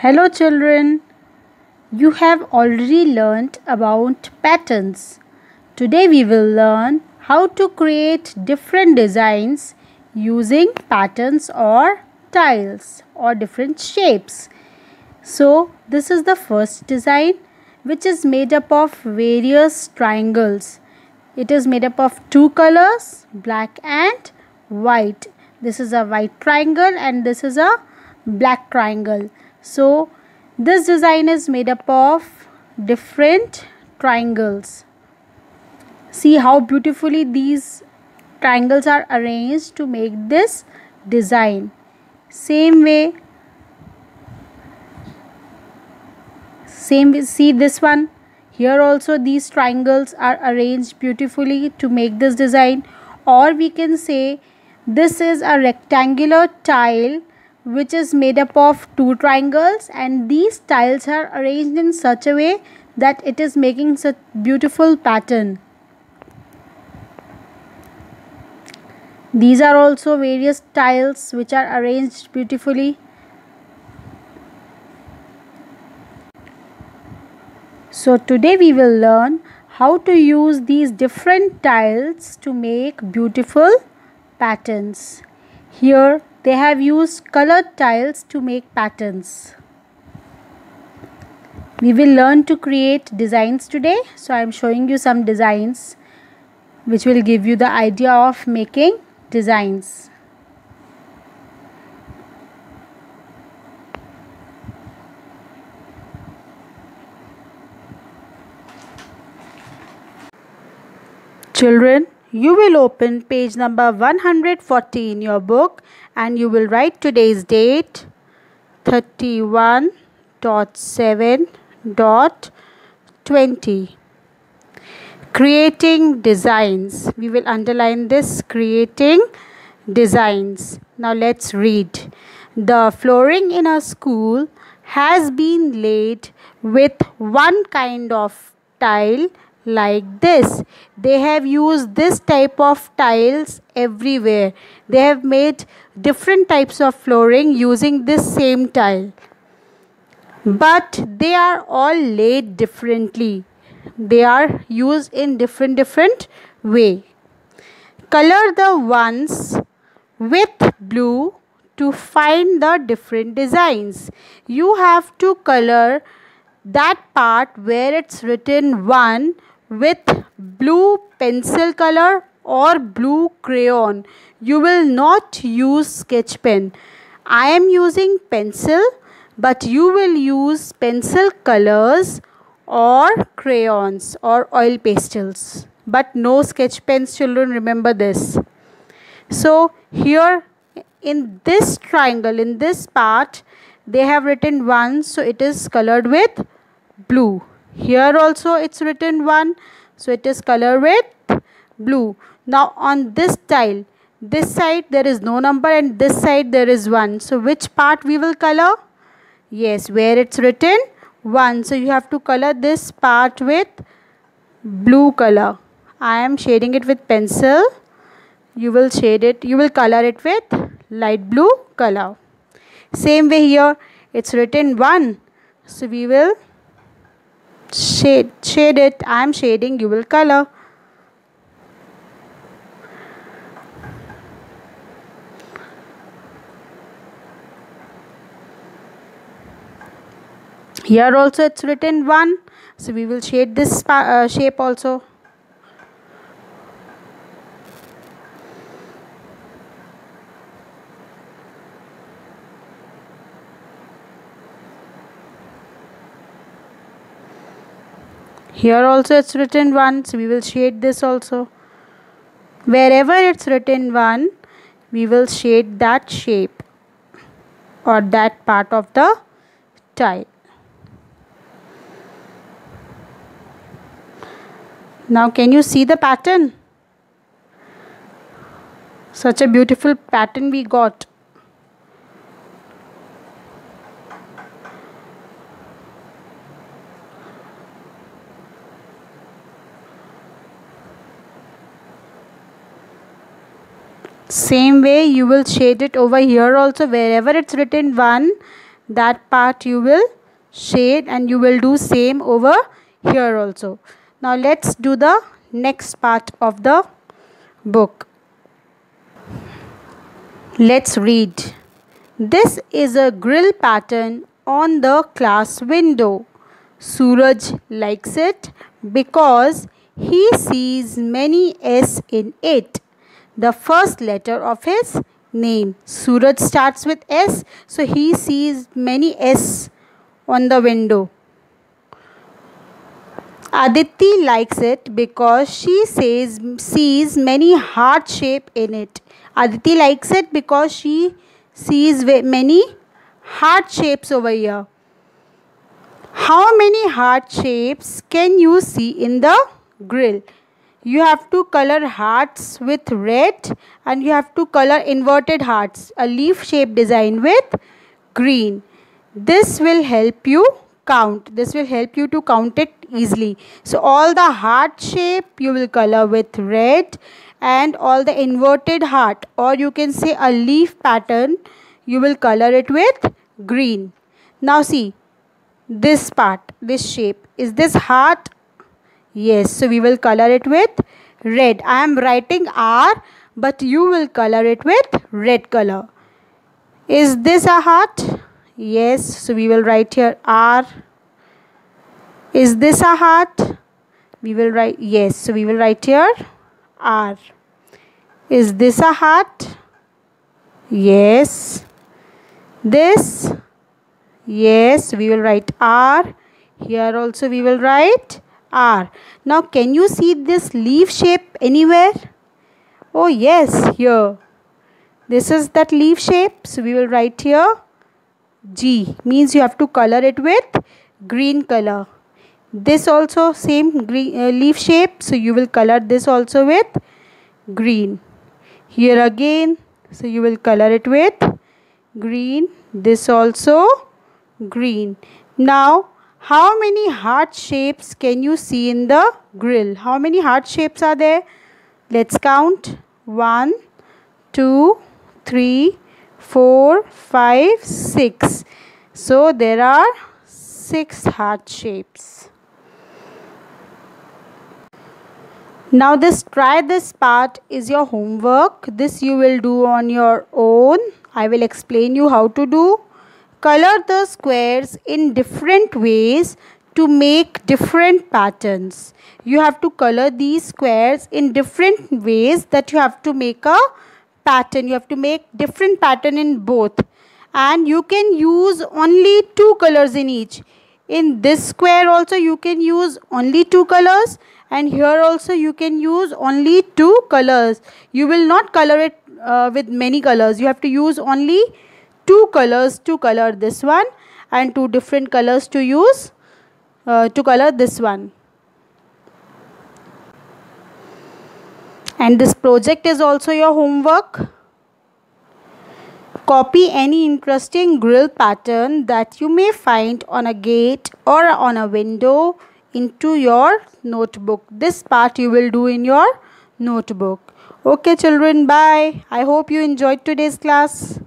Hello children. You have already learnt about patterns. Today we will learn how to create different designs using patterns or tiles or different shapes. So this is the first design which is made up of various triangles. It is made up of two colors black and white. This is a white triangle and this is a black triangle. So this design is made up of different triangles. See how beautifully these triangles are arranged to make this design. Same way same way see this one here also these triangles are arranged beautifully to make this design or we can say this is a rectangular tile which is made up of two triangles and these tiles are arranged in such a way that it is making such beautiful pattern. These are also various tiles which are arranged beautifully. So today we will learn how to use these different tiles to make beautiful patterns. Here they have used colored tiles to make patterns. We will learn to create designs today. So I am showing you some designs which will give you the idea of making designs. Children, you will open page number 140 in your book and you will write today's date 31.7.20 creating designs. We will underline this creating designs. Now let's read. The flooring in a school has been laid with one kind of tile like this. They have used this type of tiles everywhere. They have made different types of flooring using this same tile. But they are all laid differently. They are used in different different way. Color the ones with blue to find the different designs. You have to color that part where it's written one with blue pencil color or blue crayon. You will not use sketch pen. I am using pencil but you will use pencil colors or crayons or oil pastels. But no sketch pens children remember this. So here in this triangle in this part they have written one so it is colored with blue here also it's written 1 so it is color with blue. Now on this tile this side there is no number and this side there is 1 so which part we will color? Yes where it's written 1 so you have to color this part with blue color. I am shading it with pencil. You will shade it you will color it with light blue color. Same way here it's written 1 so we will shade shade it. I am shading you will color. Here also it's written 1 so we will shade this uh, shape also here also it's written 1 so we will shade this also. Wherever it's written 1 we will shade that shape or that part of the tile. Now can you see the pattern? Such a beautiful pattern we got same way you will shade it over here also. Wherever it's written 1 that part you will shade and you will do same over here also. Now let's do the next part of the book. Let's read. This is a grill pattern on the class window. Suraj likes it because he sees many s in it the first letter of his name. Suraj starts with S, so he sees many S on the window. Aditi likes it because she says sees many heart shape in it. Aditi likes it because she sees many heart shapes over here. How many heart shapes can you see in the grill? You have to color hearts with red and you have to color inverted hearts a leaf shape design with green. This will help you count. This will help you to count it easily. So all the heart shape you will color with red and all the inverted heart or you can say a leaf pattern you will color it with green. Now see this part this shape is this heart Yes, so we will color it with red. I am writing R but you will color it with red color. Is this a heart? Yes, so we will write here R. Is this a heart? We will write yes, so we will write here R. Is this a heart? Yes. This? Yes, we will write R. Here also we will write R. Now can you see this leaf shape anywhere? Oh yes, here. This is that leaf shape. So we will write here G means you have to color it with green color. This also same green uh, leaf shape. So you will color this also with green. Here again. So you will color it with green. This also green. Now how many heart shapes can you see in the grill? How many heart shapes are there? Let's count. 1, 2, 3, 4, 5, 6. So there are 6 heart shapes. Now this try this part is your homework. This you will do on your own. I will explain you how to do. Color the squares in different ways to make different patterns. You have to color these squares in different ways that you have to make a pattern. You have to make different pattern in both. And you can use only two colors in each. In this square also you can use only two colors and here also you can use only two colors. You will not color it uh, with many colors. You have to use only two colors to color this one and two different colors to use uh, to color this one. And this project is also your homework. Copy any interesting grill pattern that you may find on a gate or on a window into your notebook. This part you will do in your notebook. Okay children bye. I hope you enjoyed today's class